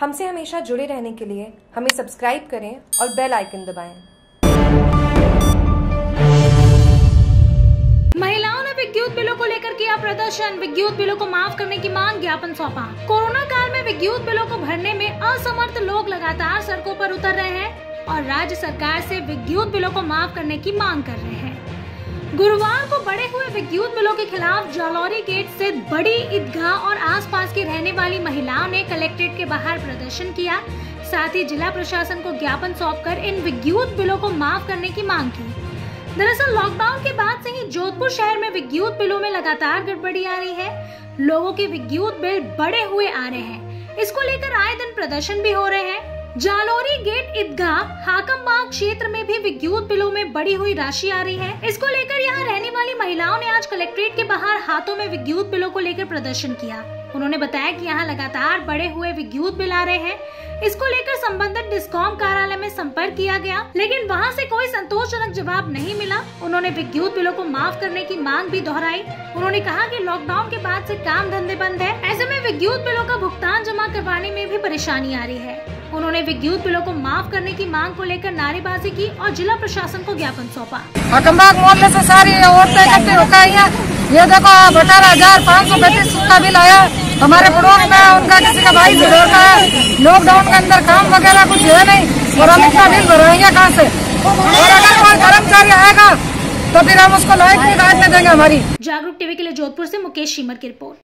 हमसे हमेशा जुड़े रहने के लिए हमें सब्सक्राइब करें और बेल आइकन दबाएँ। महिलाओं ने विद्युत बिलों को लेकर किया प्रदर्शन। विद्युत बिलों को माफ़ करने की मांग ज्ञापन सौंपा। कोरोना काल में विद्युत बिलों को भरने में असमर्थ लोग लगातार सड़कों पर उतर रहे हैं और राज्य सरकार से विद्युत बिलों को माफ़ करने की मांग कर रहे हैं। गुरुवार को बड़े हुए विद्युत बिलों के खिलाफ जालौरी गेट से बड़ी ईदगाह और आसपास की रहने वाली महिलाओं ने कलेक्ट्रेट के बाहर प्रदर्शन किया। साथ ही जिला प्रशासन को ज्ञापन सौंपकर इन विद्युत बिलों को माफ़ करने की मांग की। दरअसल लॉकडाउन के बाद से ही जोधपुर शहर में विद्युत बिलों में लगातार गड़बड़ी आ रही है। लोगों के विद्युत बिल बड़े हुए आ रहे हैं। इसको लेकर आए दिन प्रदर्शन भी हो रहे हैं। जालोरी गेट ईदगाह हाकमबाग क्षेत्र में भी विद्युत बिलों में बड़ी हुई राशि आ रही है। इसको लेकर यहाँ रहने वाली महिलाओं ने आज कलेक्ट्रेट के बाहर हाथों में विद्युत बिलों को लेकर प्रदर्शन किया। उन्होंने बताया कि यहाँ लगातार बढ़े हुए विद्युत बिल आ रहे हैं। इसको लेकर संबंधित डिस्कॉम कार्यालय में संपर्क किया गया, लेकिन वहाँ से कोई संतोषजनक जवाब नहीं मिला। उन्होंने विद्युत बिलों को माफ़ करने की मांग भी दोहराई। उन्होंने कहा कि लॉकडाउन के बाद से काम धंधे बंद है। ऐसे में विद्युत बिलों का भुगतान जमा करवाने में भी परेशानी आ रही है। उन्होंने विद्युत बिलों को माफ़ करने की मांग को लेकर नारेबाजी की और जिला प्रशासन को ज्ञापन सौंपा। हकमबाग मोहल्ले से सारी औरतें इकट्ठी होकर आई है। ये देखो अठारह हज़ार पाँच सौ बैतीस का बिल आया। हमारे पड़ोस में उनका किसी का भाई ज़रूर का है। लॉकडाउन के अंदर काम वगैरह कुछ है नहीं। और हम इतना बिल भरवाएँगे कहाँ से? और अगर कोई कर्मचारी आएगा तो फिर हम उसको लाइट भी काटने देंगे हमारी। जागरूक टीवी के लिए जोधपुर ऐसी मुकेश शीमर की रिपोर्ट।